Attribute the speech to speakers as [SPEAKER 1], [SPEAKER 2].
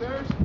[SPEAKER 1] upstairs?